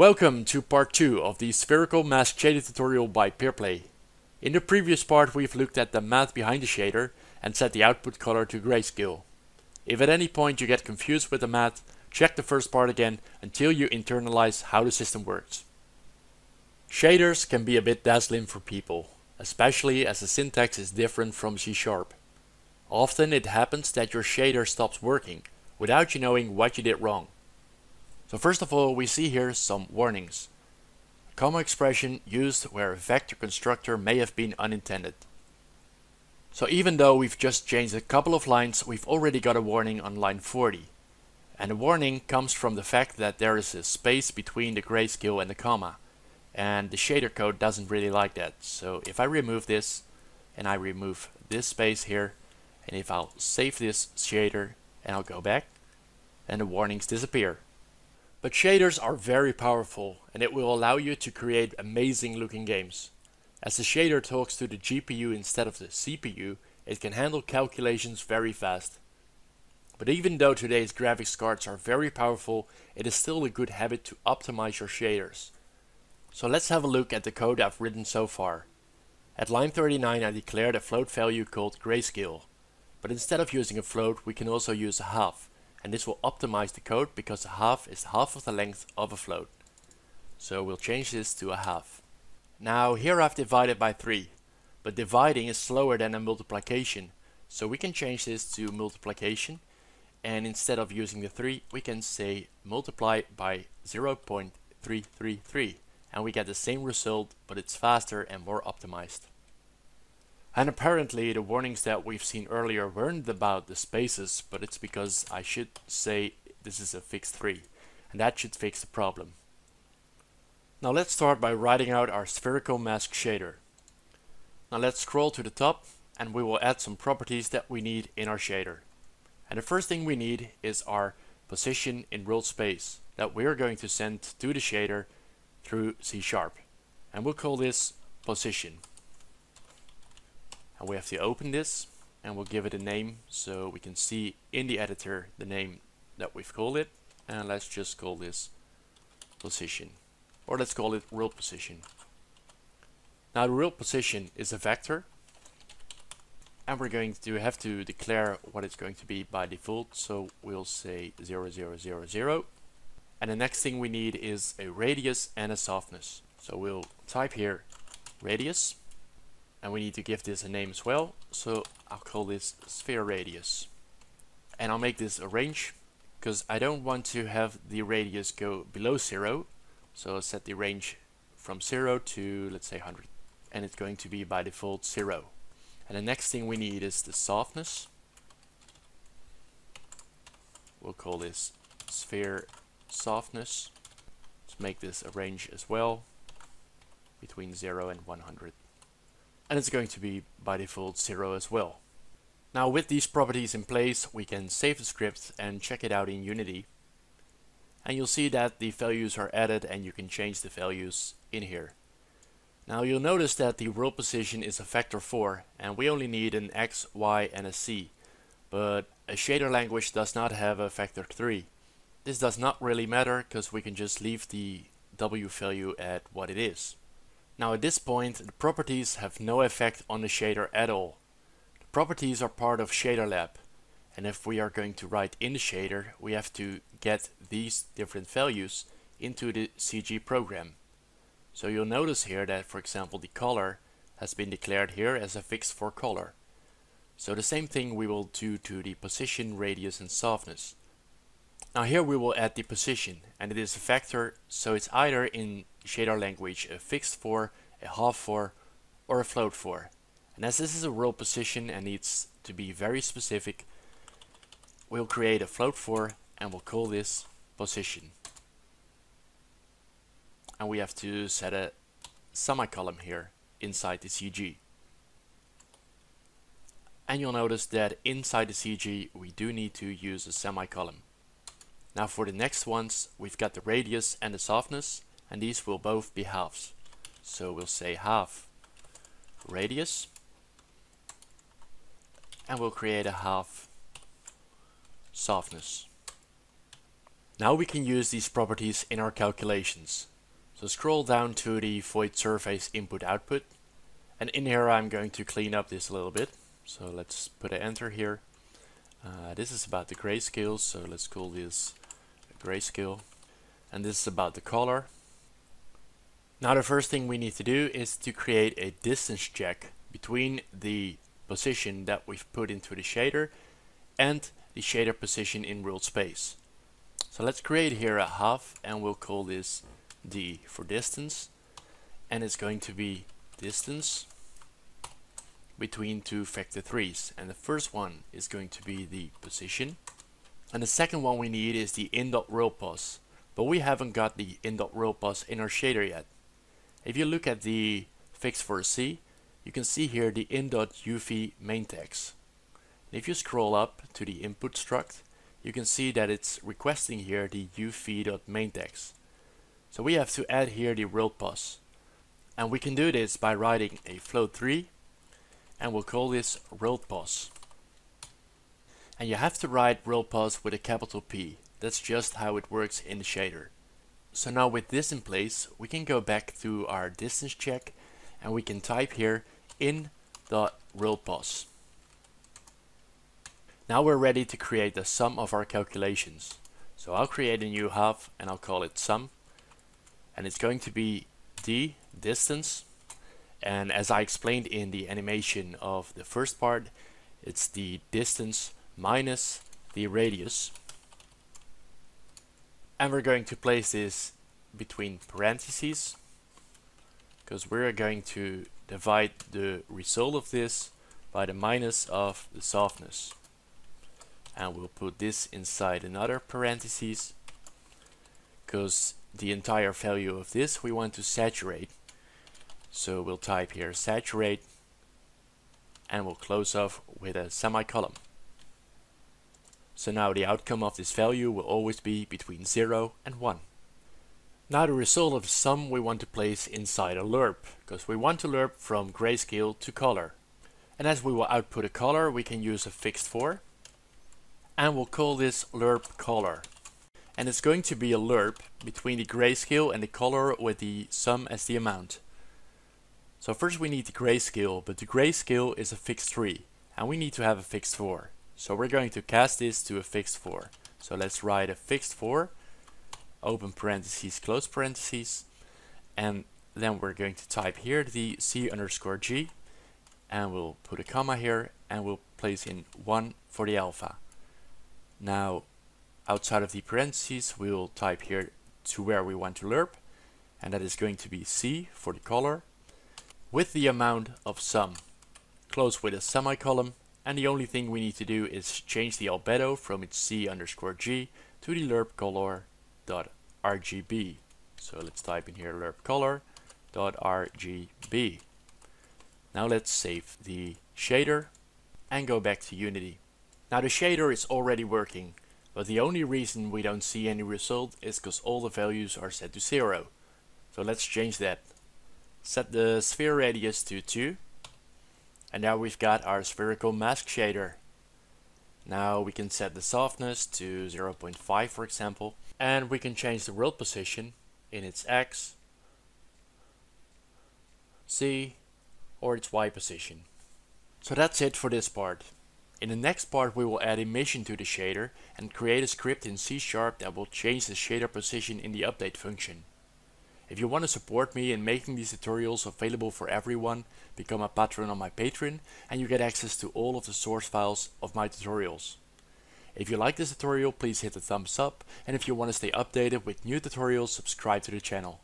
Welcome to part 2 of the spherical mask shader tutorial by Peerplay. In the previous part we've looked at the math behind the shader and set the output color to grayscale. If at any point you get confused with the math, check the first part again until you internalize how the system works. Shaders can be a bit dazzling for people, especially as the syntax is different from C Sharp. Often it happens that your shader stops working without you knowing what you did wrong. So first of all we see here some warnings. A comma expression used where a vector constructor may have been unintended. So even though we've just changed a couple of lines, we've already got a warning on line 40. And the warning comes from the fact that there is a space between the grayscale and the comma. And the shader code doesn't really like that. So if I remove this, and I remove this space here, and if I'll save this shader and I'll go back, then the warnings disappear. But shaders are very powerful and it will allow you to create amazing looking games. As the shader talks to the GPU instead of the CPU, it can handle calculations very fast. But even though today's graphics cards are very powerful, it is still a good habit to optimize your shaders. So let's have a look at the code I've written so far. At line 39 I declared a float value called grayscale. But instead of using a float, we can also use a half. And this will optimize the code because a half is half of the length of a float. So we'll change this to a half. Now here I've divided by 3. But dividing is slower than a multiplication. So we can change this to multiplication. And instead of using the 3, we can say multiply by 0.333. And we get the same result, but it's faster and more optimized. And apparently the warnings that we've seen earlier weren't about the spaces, but it's because I should say this is a fixed 3, and that should fix the problem. Now let's start by writing out our spherical mask shader. Now let's scroll to the top and we will add some properties that we need in our shader. And the first thing we need is our position in world space that we're going to send to the shader through C Sharp. And we'll call this position and we have to open this and we'll give it a name so we can see in the editor the name that we've called it. And let's just call this position or let's call it world position. Now the world position is a vector and we're going to have to declare what it's going to be by default. So we'll say 0000 and the next thing we need is a radius and a softness. So we'll type here radius and we need to give this a name as well. So I'll call this sphere radius. And I'll make this a range because I don't want to have the radius go below zero. So I'll set the range from 0 to let's say 100 and it's going to be by default 0 and the next thing we need is the softness. We'll call this sphere softness. Let's make this a range as well between 0 and 100 and it's going to be by default 0 as well. Now with these properties in place we can save the script and check it out in Unity and you'll see that the values are added and you can change the values in here. Now you'll notice that the world position is a vector 4 and we only need an x, y and a z but a shader language does not have a vector 3. This does not really matter because we can just leave the w value at what it is. Now at this point the properties have no effect on the shader at all. The properties are part of ShaderLab and if we are going to write in the shader we have to get these different values into the CG program. So you'll notice here that for example the color has been declared here as a fixed 4 color. So the same thing we will do to the position, radius and softness. Now here we will add the position and it is a vector so it's either in shader language a fixed 4, a half 4 or a float 4. And as this is a world position and needs to be very specific we'll create a float 4 and we'll call this position. And we have to set a semicolon here inside the CG. And you'll notice that inside the CG we do need to use a semicolon. Now for the next ones, we've got the radius and the softness, and these will both be halves. So we'll say half radius, and we'll create a half softness. Now we can use these properties in our calculations. So scroll down to the void surface input output and in here I'm going to clean up this a little bit. So let's put an enter here. Uh, this is about the grayscale, so let's call this grayscale. And this is about the color. Now the first thing we need to do is to create a distance check between the position that we've put into the shader and the shader position in world space. So let's create here a half and we'll call this D for distance and it's going to be distance between two vector 3's and the first one is going to be the position and the second one we need is the in.worldPos but we haven't got the in.worldPos in our shader yet. If you look at the fix for C you can see here the in.uv MainTex. if you scroll up to the input struct you can see that it's requesting here the uv.MainTex. So we have to add here the worldPos and we can do this by writing a float3 and we'll call this worldPos. And you have to write worldPos with a capital P. That's just how it works in the shader. So now with this in place, we can go back to our distance check and we can type here in dot worldPos. Now we're ready to create the sum of our calculations. So I'll create a new half and I'll call it sum. And it's going to be d distance and as I explained in the animation of the first part it's the distance minus the radius and we're going to place this between parentheses because we're going to divide the result of this by the minus of the softness and we'll put this inside another parentheses because the entire value of this we want to saturate so we'll type here saturate and we'll close off with a semicolon. So now the outcome of this value will always be between 0 and 1. Now the result of the sum we want to place inside a lerp, because we want to lerp from grayscale to color. And as we will output a color, we can use a fixed 4, and we'll call this lerp color. And it's going to be a lerp between the grayscale and the color with the sum as the amount. So first we need the grayscale, but the grayscale is a fixed 3 and we need to have a fixed 4. So we're going to cast this to a fixed 4. So let's write a fixed 4, open parentheses, close parentheses, and then we're going to type here the c underscore g, and we'll put a comma here, and we'll place in 1 for the alpha. Now, outside of the parentheses, we'll type here to where we want to lerp, and that is going to be c for the color, with the amount of sum. Close with a semicolon and the only thing we need to do is change the albedo from its C underscore G to the lerp color dot RGB. So let's type in here lerp color dot RGB. Now let's save the shader and go back to Unity. Now the shader is already working, but the only reason we don't see any result is because all the values are set to zero. So let's change that. Set the sphere radius to 2. And now we've got our spherical mask shader. Now we can set the softness to 0.5 for example. And we can change the world position in its X, Z, or its Y position. So that's it for this part. In the next part we will add emission to the shader and create a script in C Sharp that will change the shader position in the update function. If you want to support me in making these tutorials available for everyone, become a patron on my Patreon and you get access to all of the source files of my tutorials. If you like this tutorial, please hit the thumbs up and if you want to stay updated with new tutorials, subscribe to the channel.